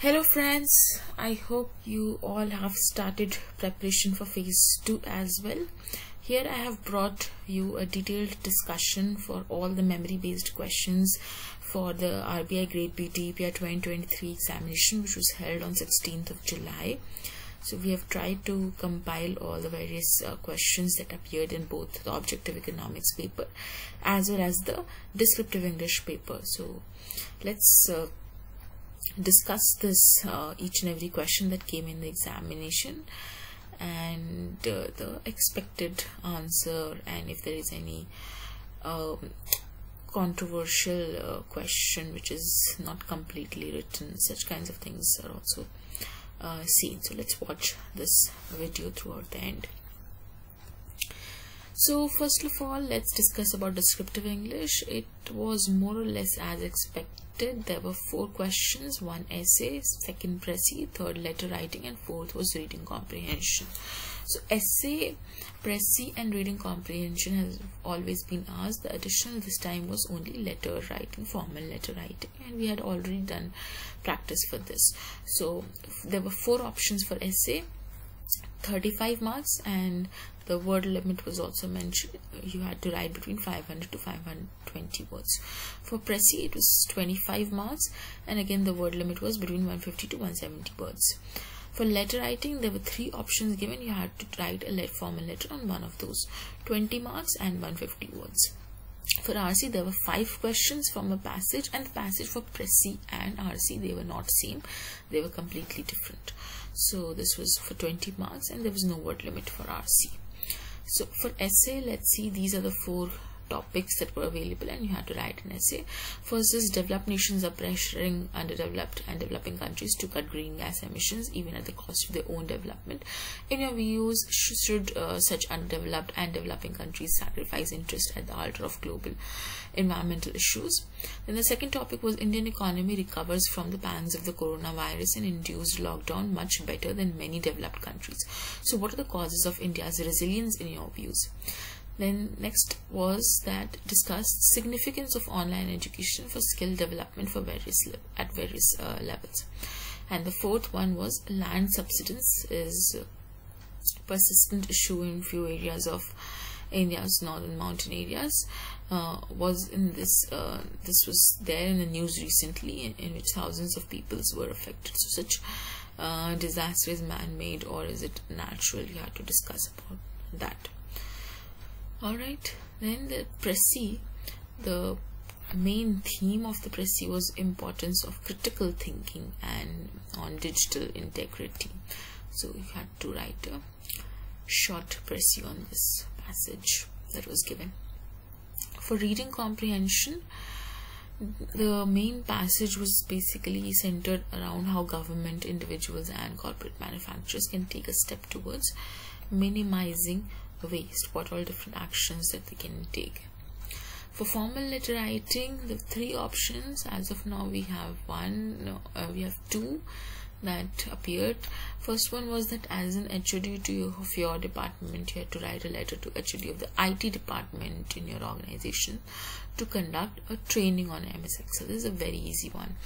Hello friends, I hope you all have started preparation for phase 2 as well. Here I have brought you a detailed discussion for all the memory based questions for the RBI Grade B DEPR 2023 examination which was held on 16th of July. So we have tried to compile all the various uh, questions that appeared in both the objective economics paper as well as the descriptive English paper. So let's uh, discuss this uh, each and every question that came in the examination and uh, the expected answer and if there is any um, controversial uh, question which is not completely written such kinds of things are also uh, seen. So let's watch this video throughout the end. So first of all let's discuss about descriptive english. It was more or less as expected there were four questions one essay second précis third letter writing and fourth was reading comprehension. So essay précis and reading comprehension has always been asked. The additional this time was only letter writing formal letter writing and we had already done practice for this. So there were four options for essay 35 marks and the word limit was also mentioned. You had to write between 500 to 520 words. For précis it was 25 marks and again the word limit was between 150 to 170 words. For letter writing there were three options given. You had to write a formal letter on one of those 20 marks and 150 words. For RC there were five questions from a passage and the passage for précis and RC they were not same. They were completely different. So this was for 20 marks and there was no word limit for RC so for essay let's see these are the four topics that were available and you had to write an essay. First is developed nations are pressuring underdeveloped and developing countries to cut green gas emissions even at the cost of their own development. In your views, should uh, such undeveloped and developing countries sacrifice interest at the altar of global environmental issues? Then the second topic was Indian economy recovers from the pangs of the coronavirus and induced lockdown much better than many developed countries. So what are the causes of India's resilience in your views? Then next was that discussed significance of online education for skill development for various at various uh, levels. And the fourth one was land subsidence is persistent issue in few areas of India's northern mountain areas. Uh, was in this uh, this was there in the news recently in, in, which thousands of peoples were affected so such uh, disaster is man-made or is it natural you have to discuss about that Alright, then the précis, the main theme of the précis was importance of critical thinking and on digital integrity. So you had to write a short précis on this passage that was given. For reading comprehension, the main passage was basically centered around how government, individuals, and corporate manufacturers can take a step towards minimizing waste. What all different actions that they can take. For formal letter writing the three options as of now we have one uh, we have two that appeared first one was that as an HOD to of your department you had to write a letter to HOD of the IT department in your organization to conduct a training on MS Excel this is a very easy one.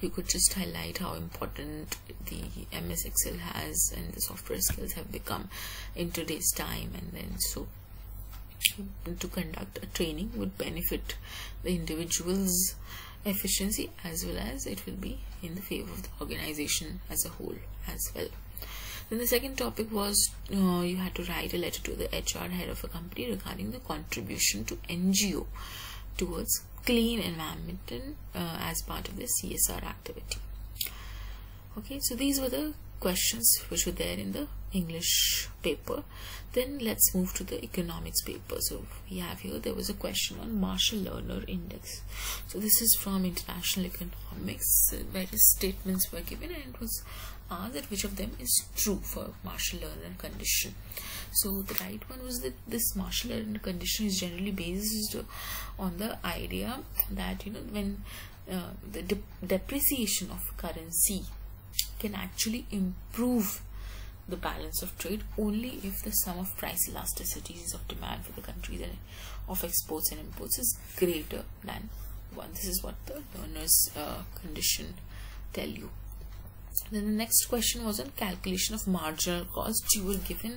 You could just highlight how important the MS Excel has and the software skills have become in today's time and then so to conduct a training would benefit the individuals efficiency as well as it will be in the favor of the organization as a whole as well. Then the second topic was uh, you had to write a letter to the HR head of a company regarding the contribution to NGO towards clean environment uh, as part of the CSR activity. Okay so these were the questions which were there in the English paper. Then let's move to the economics paper. So we have here there was a question on Marshall Lerner index. So this is from international economics. Various statements were given and it was asked that which of them is true for Marshall Lerner condition. So the right one was that this Marshall Lerner condition is generally based on the idea that you know when uh, the de depreciation of currency can actually improve the balance of trade only if the sum of price elasticities of demand for the countries of exports and imports is greater than one. This is what the Lerner's uh, condition tell you. then the next question was on calculation of marginal cost you were given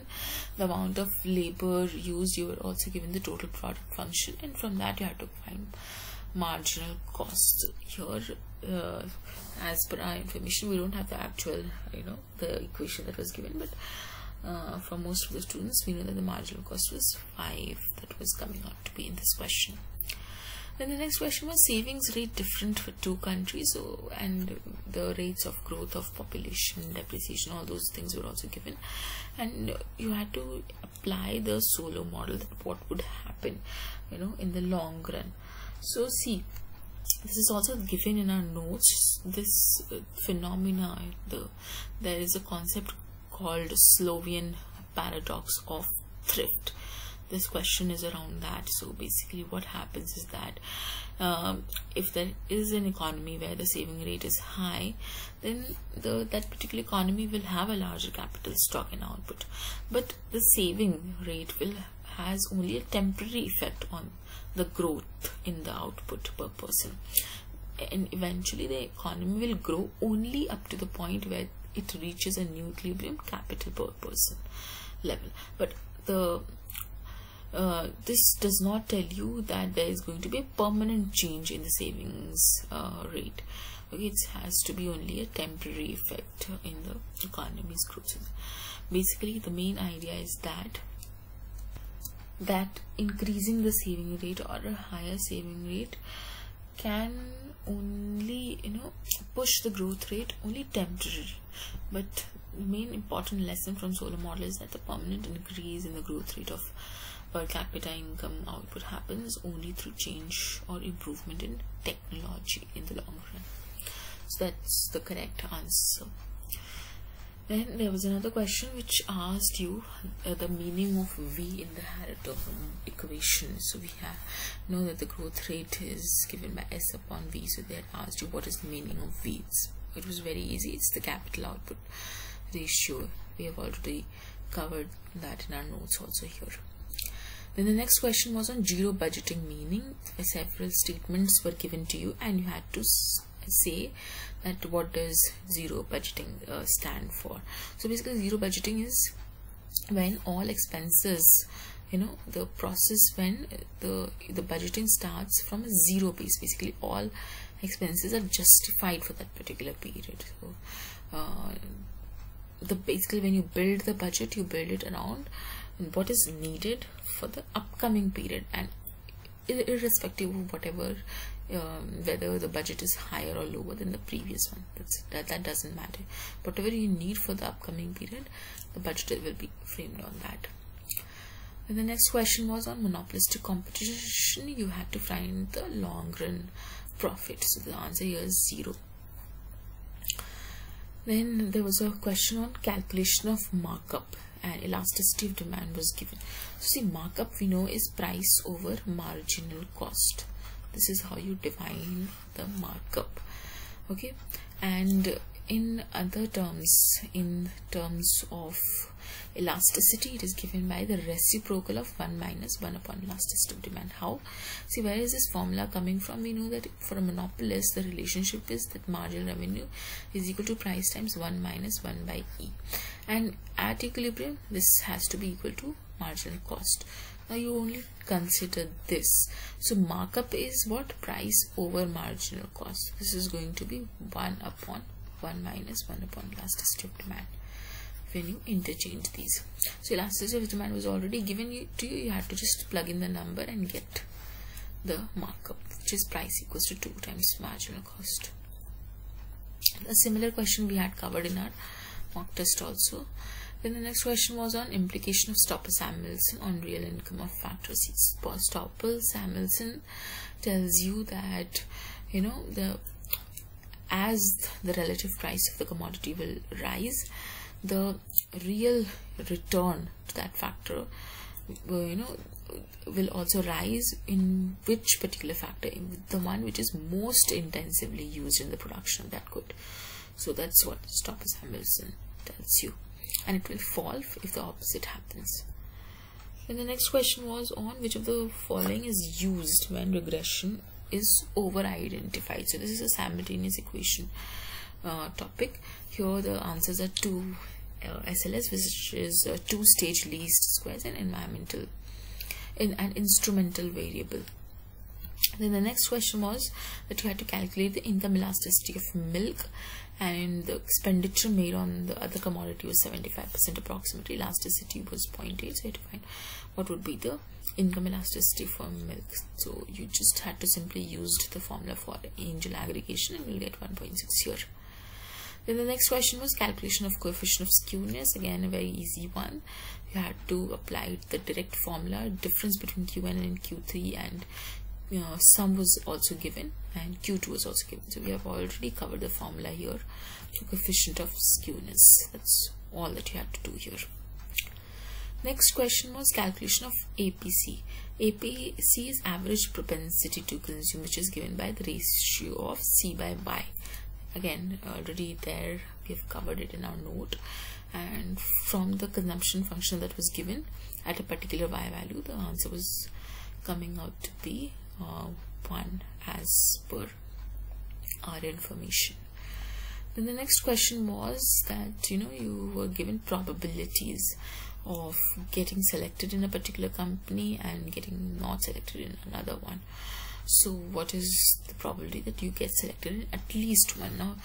the amount of labor used you were also given the total product function and from that you had to find marginal cost here uh, as per our information we don't have the actual you know the equation that was given but uh, for most of the students we know that the marginal cost was 5 that was coming out to be in this question. Then the next question was savings rate different for two countries? So and the rates of growth of population depreciation all those things were also given. And you had to apply the Solow model that what would happen you know in the long run. So see this is also given in our notes this uh, phenomena the there is a concept called Slovian paradox of thrift. This question is around that. So basically what happens is that um, if there is an economy where the saving rate is high then the that particular economy will have a larger capital stock and output. But the saving rate will has only a temporary effect on the growth in the output per person. And eventually the economy will grow only up to the point where it reaches a new equilibrium capital per person level. But the uh, this does not tell you that there is going to be a permanent change in the savings uh, rate. Okay it has to be only a temporary effect in the economy's growth. Basically the main idea is that that increasing the saving rate or a higher saving rate can only you know push the growth rate only temporary but the main important lesson from Solow model is that the permanent increase in the growth rate of per capita income output happens only through change or improvement in technology in the long run. So that's the correct answer then there was another question which asked you uh, the meaning of V in the Harrod-Domar equation. So we have know that the growth rate is given by S upon V. So they had asked you what is the meaning of V. It's, it was very easy. It's the capital output ratio. We have already covered that in our notes also here. Then the next question was on zero budgeting meaning. Several statements were given to you and you had to say that what does zero budgeting uh, stand for. So basically zero budgeting is when all expenses you know the process when the the budgeting starts from a zero base. Basically all expenses are justified for that particular period. So uh, the basically when you build the budget you build it around what is needed for the upcoming period and irrespective of whatever um, whether the budget is higher or lower than the previous one. That's, that that doesn't matter. Whatever you need for the upcoming period the budget will be framed on that. And the next question was on monopolistic competition. You had to find the long run profit. So the answer here is zero. Then there was a question on calculation of markup and elasticity of demand was given. So see markup we know is price over marginal cost this is how you define the markup okay? And in other terms in terms of elasticity it is given by the reciprocal of 1 minus 1 upon elasticity of demand. How? See where is this formula coming from? We know that for a monopolist the relationship is that marginal revenue is equal to price times 1 minus 1 by e. And at equilibrium this has to be equal to marginal cost now you only consider this. So markup is what? Price over marginal cost. This is going to be 1 upon 1 minus 1 upon elasticity of demand when you interchange these. So elasticity of demand was already given you, to you. You had to just plug in the number and get the markup which is price equals to 2 times marginal cost. A similar question we had covered in our mock test also then the next question was on implication of Stolper-Samuelson on real income of factors. Stolper-Samuelson tells you that you know the as the relative price of the commodity will rise, the real return to that factor, uh, you know, will also rise in which particular factor, the one which is most intensively used in the production of that good. So that's what Stolper-Samuelson tells you and it will fall if the opposite happens. Then the next question was on which of the following is used when regression is over identified. So this is a simultaneous equation. uh, topic here the answers are two uh, SLS which is uh, two stage least squares and environmental in an instrumental variable then the next question was that you had to calculate the income elasticity of milk and the expenditure made on the other commodity was 75% approximately. Elasticity was 0.8 so to find what would be the income elasticity for milk. So you just had to simply use the formula for Engel aggregation and you'll get 1.6 here. Then the next question was calculation of coefficient of skewness. Again a very easy one. You had to apply the direct formula difference between q1 and q3 and know, sum was also given and q2 was also given. So we have already covered the formula here. Coefficient of skewness. That's all that you have to do here. Next question was calculation of APC APC is average propensity to consume which is given by the ratio of C by Y. Again already there we have covered it in our note. And from the consumption function that was given at a particular y value the answer was coming out to be uh, 1 as per our information. Then the next question was that you know you were given probabilities of getting selected in a particular company and getting not selected in another one. So what is the probability that you get selected in at least one? Now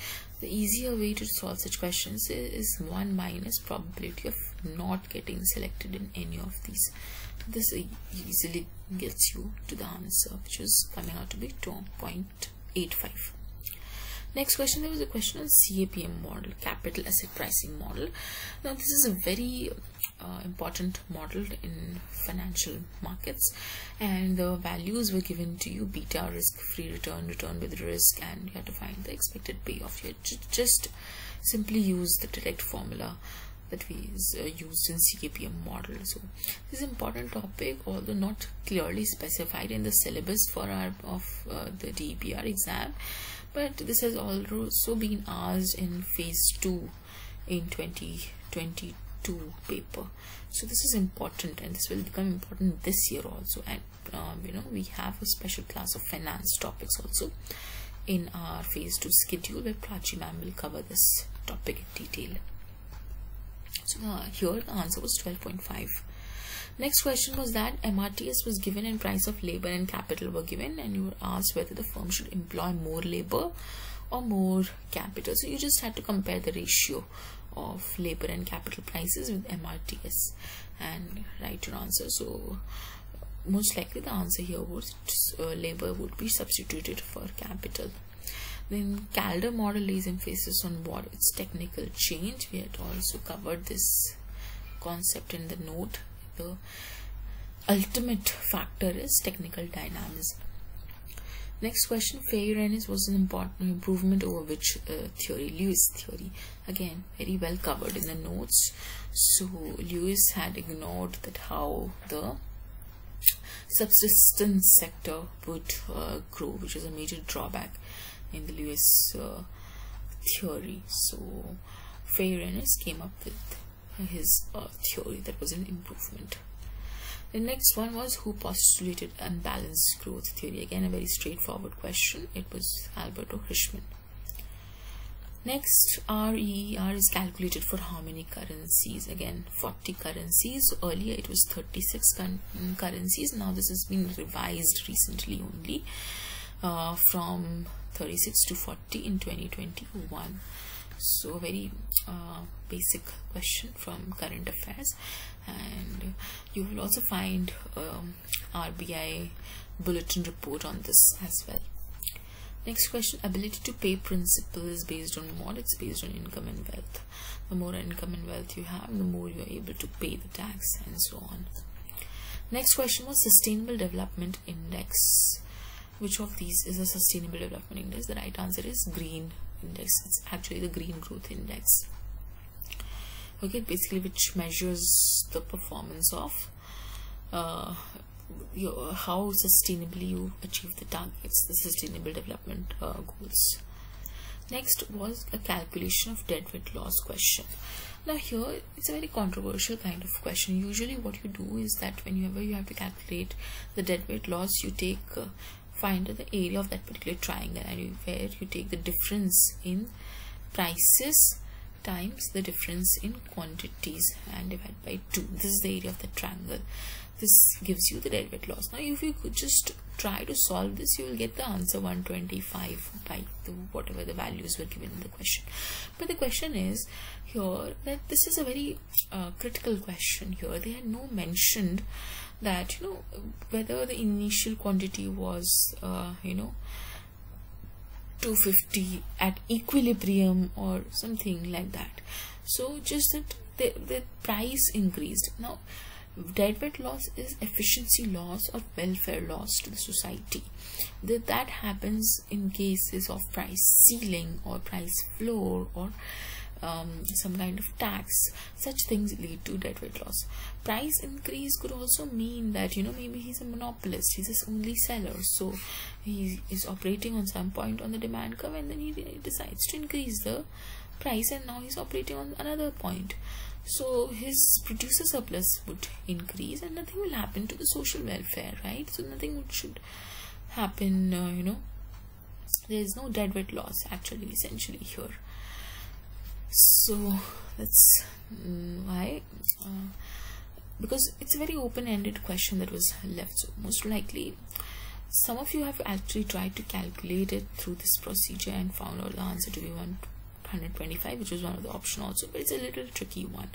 the easier way to solve such questions is 1 minus probability of not getting selected in any of these. This easily gets you to the answer which is coming out to be 2.85 next question there was a question on CAPM model capital asset pricing model. Now this is a very uh, important model in financial markets and the values were given to you beta risk free return return with risk and you have to find the expected payoff you just simply use the direct formula that we uh, used in CAPM model. So this is important topic although not clearly specified in the syllabus for our of uh, the DEPR exam. But this has also been asked in phase 2 in 2022 paper. So this is important and this will become important this year also. And um, you know we have a special class of finance topics also in our phase 2 schedule where Prachi ma'am will cover this topic in detail so uh, here the answer was 12.5 next question was that MRTS was given and price of labor and capital were given and you were asked whether the firm should employ more labor or more capital. So you just had to compare the ratio of labor and capital prices with MRTS and write your answer. So most likely the answer here was uh, labor would be substituted for capital then Kaldor model lays emphasis on what its technical change we had also covered this concept in the note the ultimate factor is technical dynamism Next question, Fei-Ranis was an important improvement over which uh, theory? Lewis theory. Again, very well covered in the notes. So Lewis had ignored that how the subsistence sector would uh, grow, which is a major drawback in the Lewis uh, theory. So Fei-Ranis came up with his uh, theory that was an improvement. The next one was who postulated unbalanced growth theory. Again, a very straightforward question. It was Alberto Hirschman. Next, REER is calculated for how many currencies? Again, 40 currencies. Earlier it was 36 currencies. Now this has been revised recently only uh, from 36 to 40 in 2021 so very uh, basic question from current affairs. And you will also find um, RBI bulletin report on this as well. Next question. Ability to pay principal is based on what it's based on income and wealth. The more income and wealth you have the more you are able to pay the tax and so on. Next question was sustainable development index which of these is a sustainable development index? The right answer is green index. It's actually the green growth index. Okay basically which measures the performance of uh, your, how sustainably you achieve the targets the sustainable development uh, goals. Next was a calculation of deadweight loss question. Now here it's a very controversial kind of question. Usually what you do is that whenever you have to calculate the deadweight loss you take uh, find the area of that particular triangle and you, where you take the difference in prices times the difference in quantities and divided by 2 this is the area of the triangle. This gives you the deadweight loss. Now if you could just try to solve this you will get the answer 125 by the, whatever the values were given in the question. But the question is here that this is a very uh, critical question here. They had no mentioned that you know whether the initial quantity was uh, you know 250 at equilibrium or something like that. So just that the, the price increased. Now deadweight loss is efficiency loss or welfare loss to the society. That, that happens in cases of price ceiling or price floor or um, some kind of tax such things lead to deadweight loss. Price increase could also mean that you know maybe he's a monopolist he's a only seller so he is operating on some point on the demand curve and then he decides to increase the price and now he's operating on another point. So his producer surplus would increase and nothing will happen to the social welfare right? So nothing should happen uh, you know. There is no deadweight loss actually essentially here so that's mm, why uh, because it's a very open-ended question that was left. So most likely some of you have actually tried to calculate it through this procedure and found out the answer to be 125 which was one of the option also but it's a little tricky one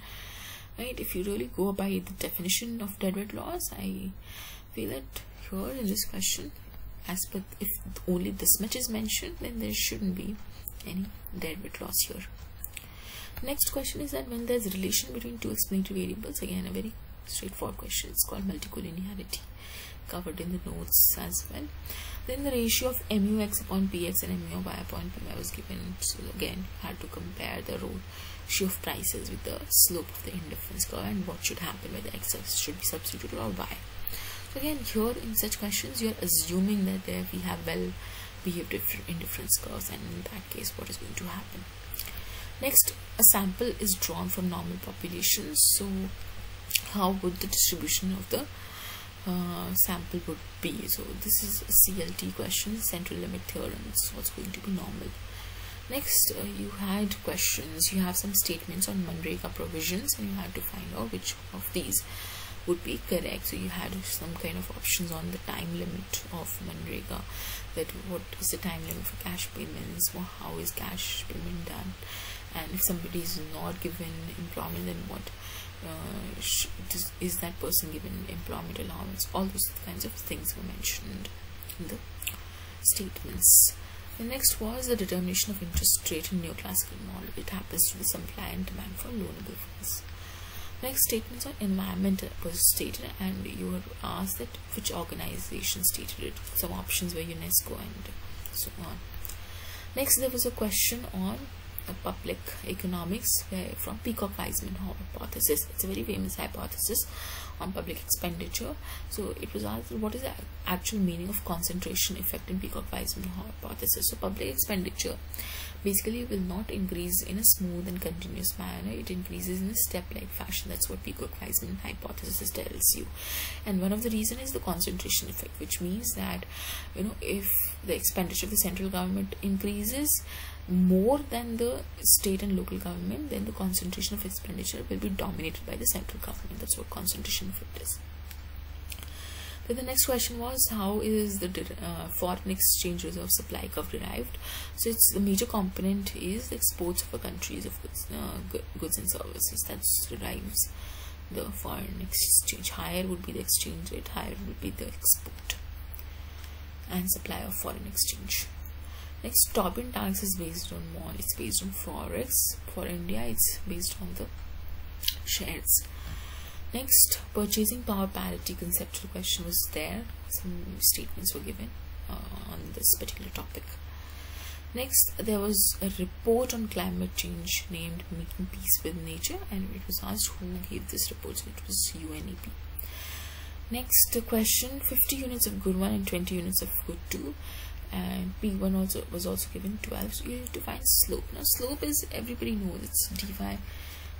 right? If you really go by the definition of deadweight loss i feel that here in this question as per if only this much is mentioned then there shouldn't be any deadweight loss here next question is that when there's relation between two explanatory variables again a very straightforward question. It's called multicollinearity covered in the notes as well. Then the ratio of mux upon px and mu y upon py was given. So again had to compare the ratio of prices with the slope of the indifference curve and what should happen whether x should be substituted or y. So again here in such questions you are assuming that there we have well behaved indifference curves and in that case what is going to happen next a sample is drawn from normal populations. So how would the distribution of the uh, sample would be? So this is a CLT question central limit theorem. So what's going to be normal. Next uh, you had questions. You have some statements on Manrega provisions and you had to find out which of these would be correct. So you had some kind of options on the time limit of Manrega that what is the time limit for cash payments? Or how is cash payment done and if somebody is not given employment then what uh, is, is that person given employment allowance? All those kinds of things were mentioned in the statements. The next was the determination of interest rate in neoclassical model. It happens to the supply and demand for loanable funds next statements on environment was stated and you were asked that which organization stated it. Some options were UNESCO and so on. Next there was a question on public economics uh, from Peacock-Wiseman hypothesis. It's a very famous hypothesis on public expenditure. So it was asked what is the actual meaning of concentration effect in Peacock-Wiseman hypothesis. So public expenditure basically it will not increase in a smooth and continuous manner. It increases in a step-like fashion. That's what Peacock-Wiseman hypothesis tells you. And one of the reason is the concentration effect, which means that you know if the expenditure of the central government increases more than the state and local government, then the concentration of expenditure will be dominated by the central government. That's what concentration effect is. Then the next question was how is the uh, foreign exchange reserve supply curve derived? So it's the major component is exports of a countries of goods, uh, goods and services that derives the foreign exchange. Higher would be the exchange rate, higher would be the export and supply of foreign exchange. Next, Tobin tax is based on what? It's based on forex. For India, it's based on the shares. Next, purchasing power parity conceptual question was there. Some statements were given uh, on this particular topic. Next, there was a report on climate change named Making Peace with Nature, and it was asked who gave this report. It was UNEP. Next question 50 units of good 1 and 20 units of good 2 and p1 also was also given 12 so you have to find slope now slope is everybody knows it's dy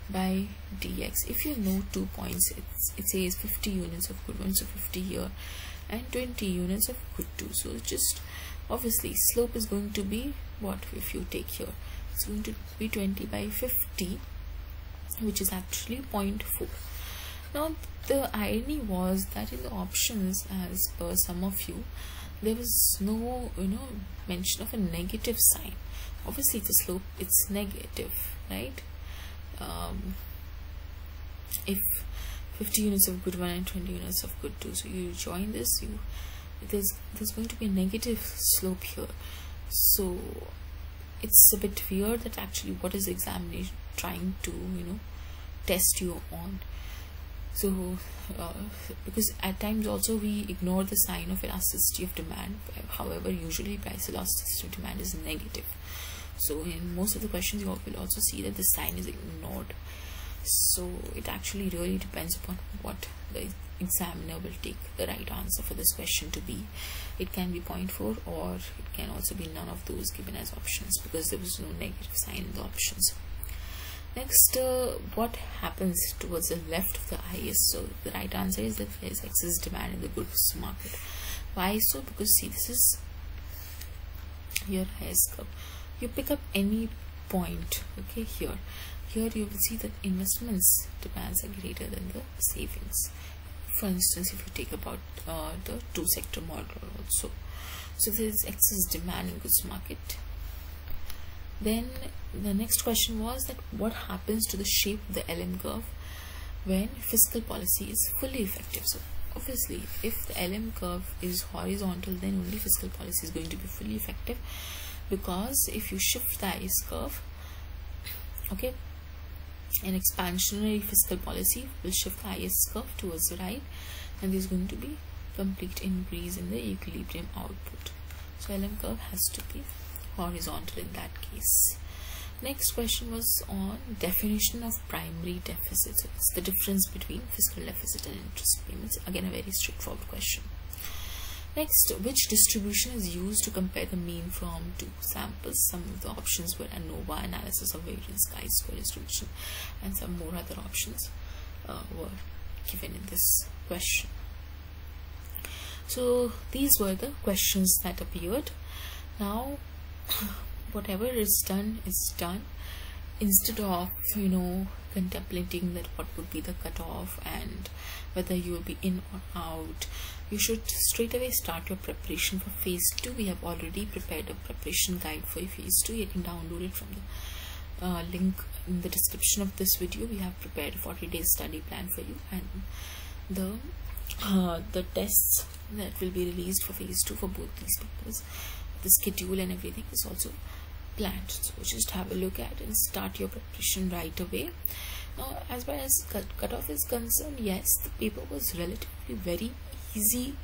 by dx if you know two points it says 50 units of good one so 50 here and 20 units of good 2 so just obviously slope is going to be what if you take here. It's going to be 20 by 50 which is actually 0.4 now the irony was that in the options as per some of you there was no you know mention of a negative sign. Obviously the slope it's negative right um, if 50 units of good one and 20 units of good two so you join this you there's there's going to be a negative slope here. So it's a bit weird that actually what is examination trying to you know test you on. So uh, because at times also we ignore the sign of elasticity of demand however usually price elasticity of demand is negative so in most of the questions you will also see that the sign is ignored. So it actually really depends upon what the examiner will take the right answer for this question to be. It can be 0.4 or it can also be none of those given as options because there was no negative sign in the options. Next uh, what happens towards the left of the IS so the right answer is that there is excess demand in the goods market. Why so? Because see this is your IS curve you pick up any point okay here. Here you will see that investments demands are greater than the savings. For instance if you take about uh, the two sector model also. So there is excess demand in goods market. Then the next question was that what happens to the shape of the LM curve when fiscal policy is fully effective? So obviously if the LM curve is horizontal then only fiscal policy is going to be fully effective because if you shift the IS curve okay an expansionary fiscal policy will shift the IS curve towards the right and there's going to be complete increase in the equilibrium output. So LM curve has to be horizontal in that case. Next question was on definition of primary deficit. So it's the difference between fiscal deficit and interest payments. Again a very straightforward question Next, which distribution is used to compare the mean from two samples? Some of the options were ANOVA analysis of variance chi-square distribution and some more other options uh, were given in this question. So these were the questions that appeared. Now whatever is done is done instead of you know contemplating that what would be the cutoff and whether you will be in or out you should straight away start your preparation for phase 2 we have already prepared a preparation guide for phase 2 you can download it from the uh, link in the description of this video. We have prepared a 40 days study plan for you and the uh, the tests that will be released for phase 2 for both these papers. The schedule and everything is also planned. So just have a look at and start your preparation right away. Now as far as cut cutoff is concerned yes the paper was relatively very easy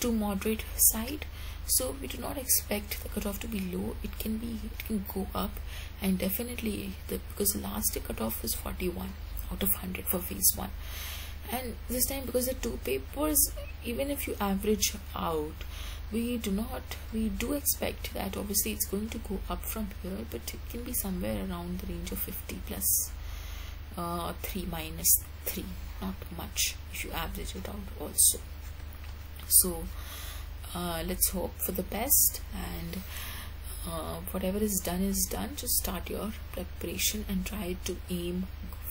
to moderate side. So we do not expect the cutoff to be low. It can be it can go up. And definitely the because the last day cutoff was 41 out of 100 for phase 1 and this time because the two papers even if you average out we do not we do expect that obviously it's going to go up from here but it can be somewhere around the range of 50 plus uh, 3 minus 3 not much if you average it out also. So uh, let's hope for the best and uh, whatever is done is done. Just start your preparation and try to aim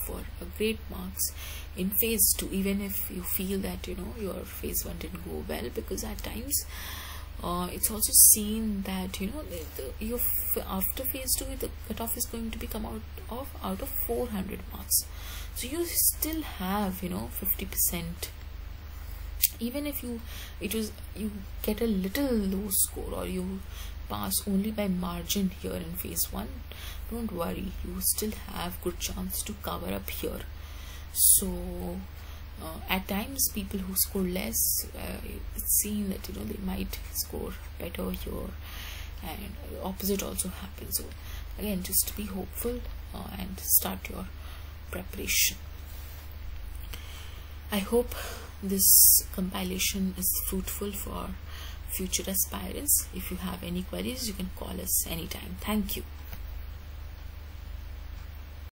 for a great marks in phase 2 even if you feel that you know your phase 1 didn't go well because at times uh, it's also seen that you know the, the, your after phase 2 the cutoff is going to be come out of out of 400 marks. So you still have you know 50 percent. Even if you it was you get a little low score or you pass only by margin here in phase 1 don't worry you still have good chance to cover up here. So uh, at times people who score less uh, it's seen that you know they might score better here. And opposite also happens. So again just be hopeful uh, and start your preparation. I hope this compilation is fruitful for future aspirants. If you have any queries you can call us anytime. Thank you